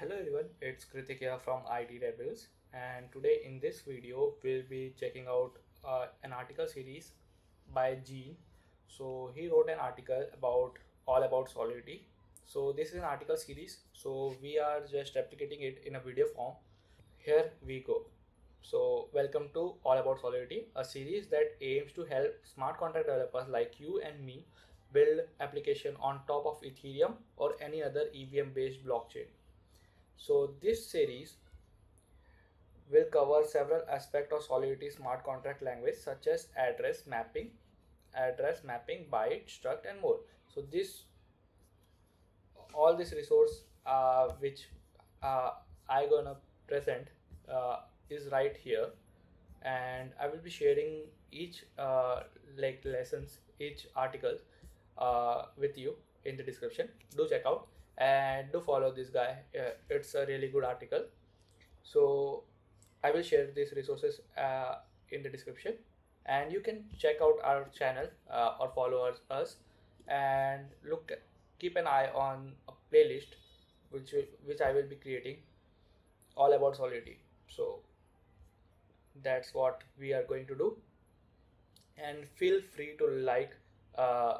Hello everyone, it's Kritik here from IT Rebels and today in this video we'll be checking out uh, an article series by Jean. So he wrote an article about all about Solidity. So this is an article series so we are just replicating it in a video form. Here we go. So welcome to All About Solidity, a series that aims to help smart contract developers like you and me build application on top of Ethereum or any other EVM based blockchain. So this series will cover several aspects of Solidity smart contract language such as address mapping, address mapping, byte, struct and more. So this all this resource uh, which uh, I gonna present uh, is right here. And I will be sharing each uh, like lessons each article uh, with you in the description. Do check out and do follow this guy. Uh, it's a really good article. So i will share these resources uh, in the description. And you can check out our channel uh, or follow us, us and look keep an eye on a playlist which which i will be creating all about solidity. So that's what we are going to do. And feel free to like uh,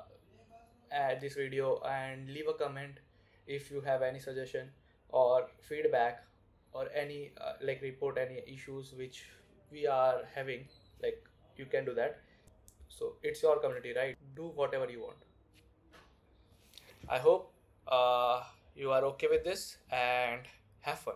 uh, this video and leave a comment if you have any suggestion or feedback or any uh, like report any issues which we are having like you can do that. So it's your community right? Do whatever you want. I hope uh, you are okay with this and have fun